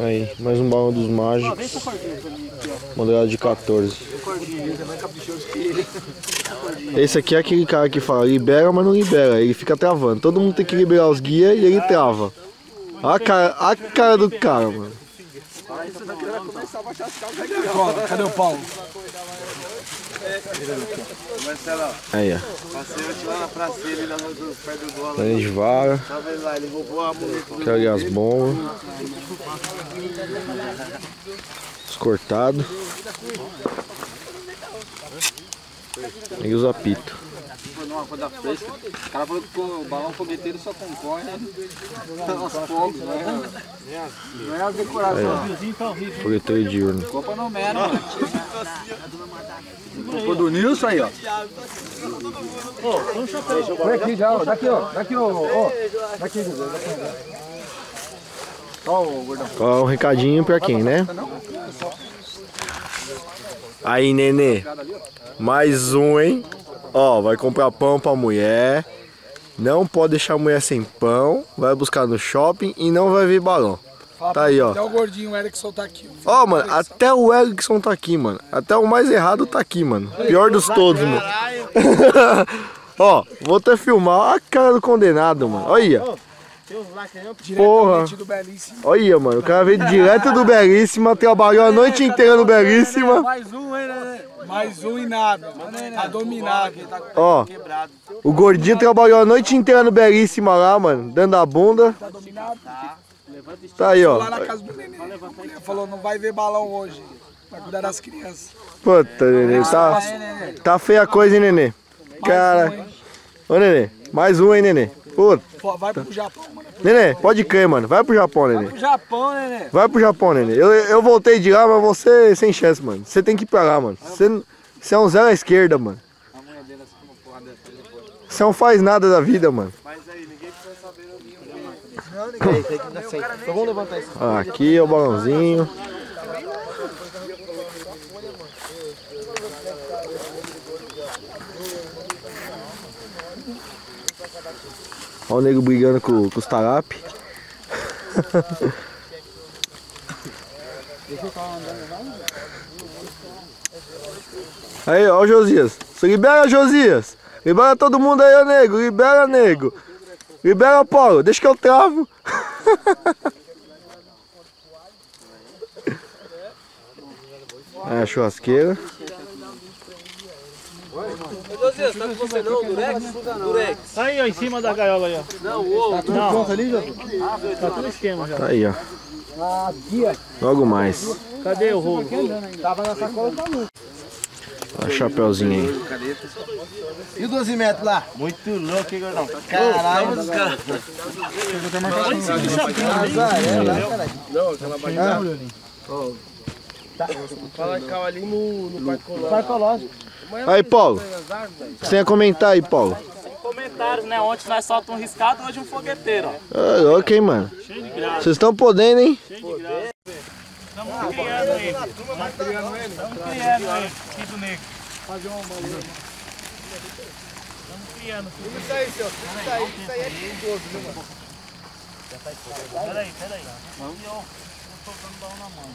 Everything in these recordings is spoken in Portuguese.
Aí, mais um balão dos mágicos. Modelado de 14. Esse aqui é aquele cara que fala libera, mas não libera. Ele fica travando. Todo mundo tem que liberar os guias e ele trava. A cara, a cara do cara, mano. Cadê o Paulo? Marcelo, Aí, ó. passei hoje lá na ali na rua do pé do de vara. Tá vendo lá? Ele roubou a muleta ali as bombas. Os cortados. E os apitos. Foi numa coisa fresca. O cara falou que o balão fogueteiro só concorre aos fogos, né? Não é as decorações. Fogueteiro diurno. Copa não mera, mano. Copa do Nilson aí, ó. Vem aqui já, ó. Daqui, ó. Daqui, ó. ó. Daqui, daqui. Ó, o. Ó, um recadinho pra quem, né? Aí, nenê. Mais um, hein? Ó, vai comprar pão pra mulher. Não pode deixar a mulher sem pão. Vai buscar no shopping e não vai ver balão. Tá aí, ó. Até o gordinho Erickson tá aqui. Ó, mano, até o Erickson tá aqui, mano. Até o mais errado tá aqui, mano. Pior dos todos, mano. ó, vou até filmar a cara do condenado, mano. Olha. Porra. Do Belíssimo. Olha, mano. O cara veio direto do Belíssima, trabalhou a noite inteira no Belíssima. Mais um, hein, né? Mais um e nada. Tá dominado. Ó, o gordinho trabalhou a noite inteira no Belíssima lá, mano. Dando a bunda. Tá dominado. Tá aí, ó. Lá na casa do neném. Falou, não vai ver balão hoje. Vai cuidar das crianças. Puta, nenê. Tá, tá feia a coisa, hein, nenê. Cara. Ô, nenê. Mais um, hein, nenê. Puta. Vai pro Japão, mano. Nenê, pode crer, mano. Vai pro Japão, nenê. O Japão, né, né? Vai pro Japão, nenê. Eu, eu voltei de lá, mas você sem chance, mano. Você tem que ir pra lá, mano. Você, você é um zero à esquerda, mano. Você não faz nada da vida, mano. Mas aí, ninguém precisa saber o meu. Não, ninguém. Tem que dar certo. Então vamos levantar isso. Ó, Aqui é o balãozinho. Olha o nego brigando com, com os tarap. Aí, ó o Josias. Libera, Josias. Libera todo mundo aí, ô nego. Libera, nego. Libera, Paulo. Deixa que eu travo. É a churrasqueira. Josias, tá com você não, Durex? Durex. Tá aí, ó, em cima da gaiola aí, ó. Não, o outro. Não. Pronto ali, já? Tá tudo esquema já. Tá aí, ó. Logo mais. Cadê o rolo? Olha o chapéuzinho aí. E o 12 metros lá? Muito louco, hein, gordão? Caralho, dos caras. Fala cal ali no, no Parque Cológico. Aí, Paulo. Você tem a comentar aí, Paulo. Comentários, né? Ontem nós soltamos um riscado, hoje um fogueteiro, ó. Ah, hein, mano. Cheio de graça. Vocês estão podendo, hein? Cheio de graça. Estamos criando ele. Estamos criando ele, filho do negro. Fazer uma bolinha. Estamos criando. filho do negro. Isso aí, isso aí é perigoso, viu, mano? Peraí, peraí. E eu tô tocando balão na mão.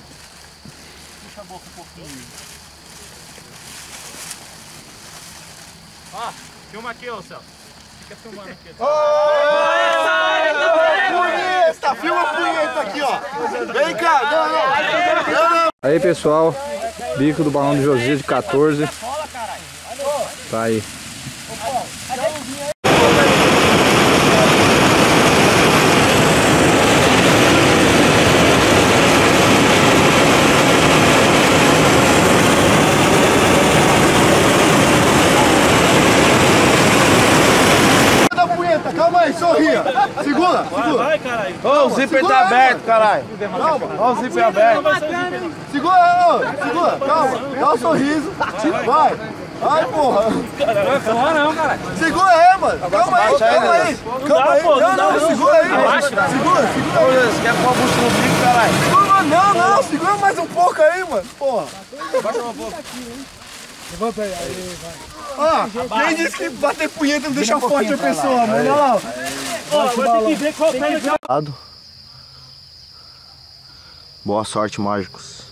Puxa a boca um pouquinho. Ó, filma aqui, ô Celso. Fica filmando aqui. Punheta! Filma a punheta aqui, ó! Vem cá! Não, não! Aí, pessoal. Bico do balão do Josias de 14. Tá aí. Da punheta, calma aí, sorria! Segura, segura! Vai, caralho. Ô, o zíper tá aberto, caralho! Calma, ó o zíper aberto! Segura, ô, segura, calma! Dá um sorriso! Vai! Ai, porra! Não, não, caralho. Segura aí, mano! Calma aí, calma aí! Calma aí! Não, não, segura aí! Segura, segura aí! Você quer pôr a bucha no bico, caralho? Segura, mano, não, não! Segura mais um pouco aí, mano! Porra! Levanta aí. aí vai. Ó, quem disse que bater punheta não deixa forte a pessoa, mano? Olha lá, ó. Agora tem que ver qual pé. Boa sorte, mágicos.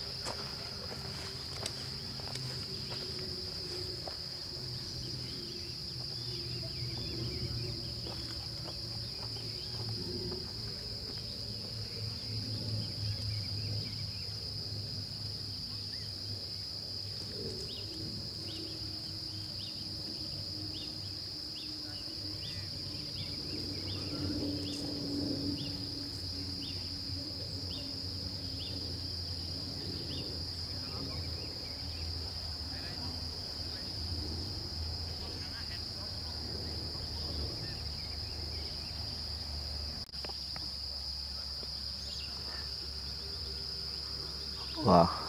Lá.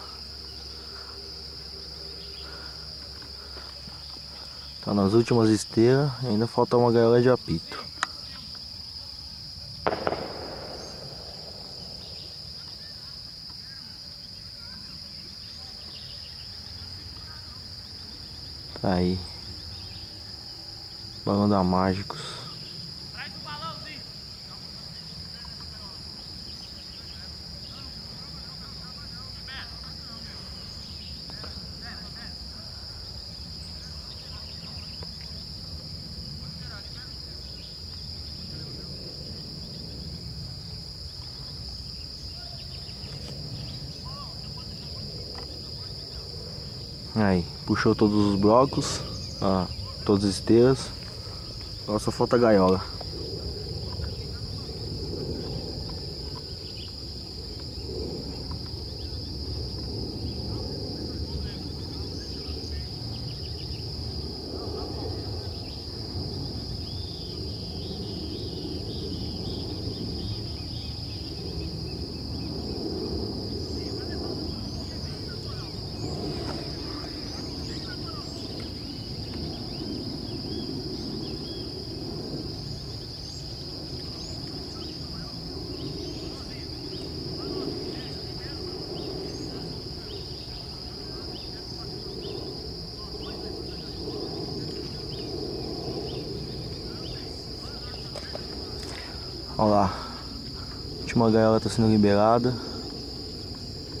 Tá nas últimas esteiras, ainda falta uma gaiola de apito. Tá aí. Balão da Mágicos. Aí, puxou todos os blocos, ó, todas as esteiras. Agora só falta a gaiola. Olha lá. A última gaiola está sendo liberada.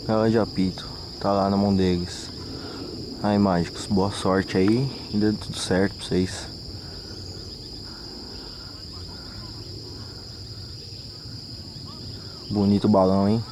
Gaiola de apito. Tá lá na mão deles. Aí, mágicos, boa sorte aí. E dê tudo certo pra vocês. Bonito balão, hein?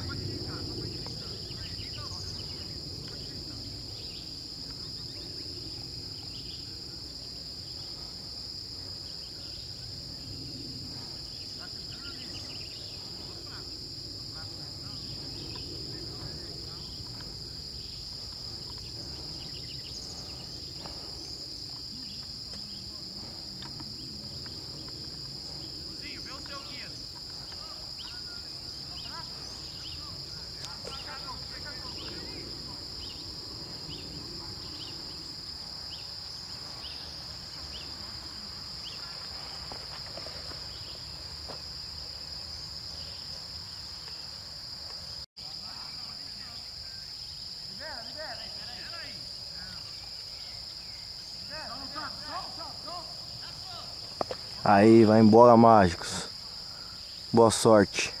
Aí, vai embora, mágicos. Boa sorte.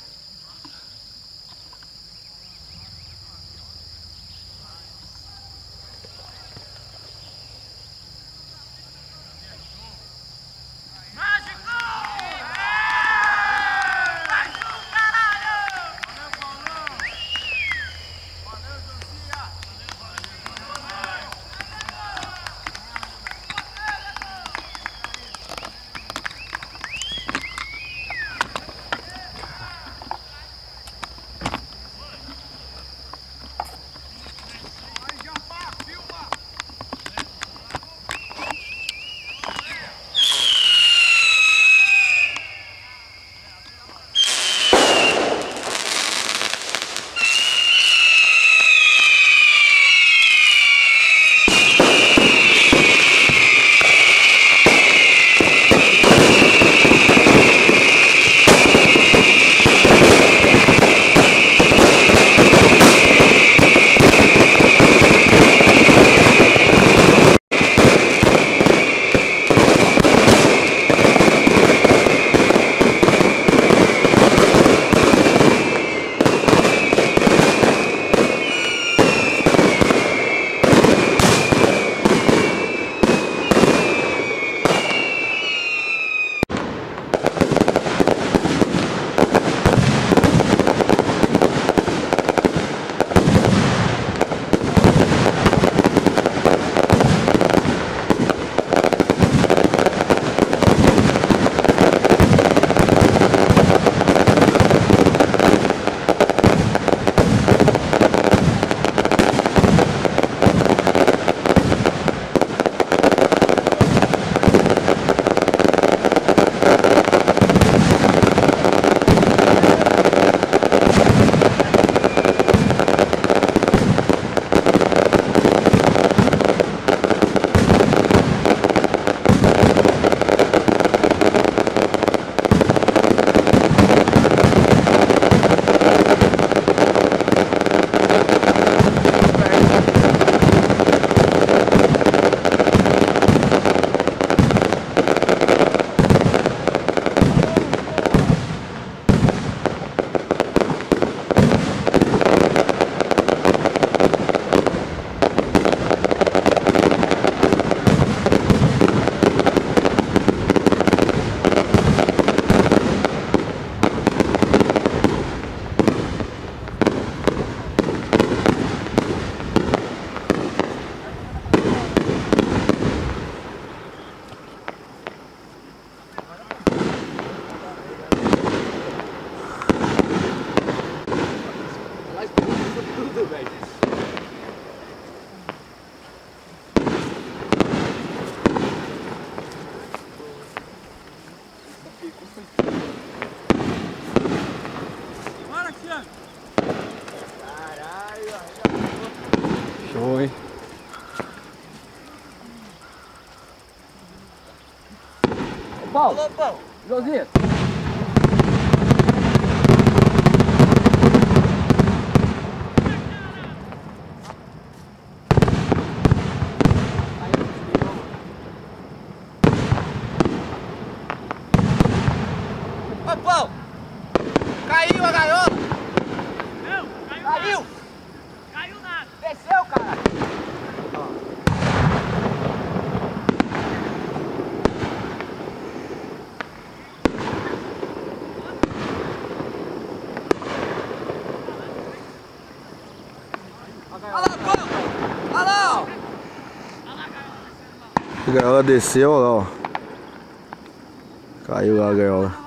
Paulo. Alô, Paulo. Josias. desceu, ó. Caiu lá a gaiola.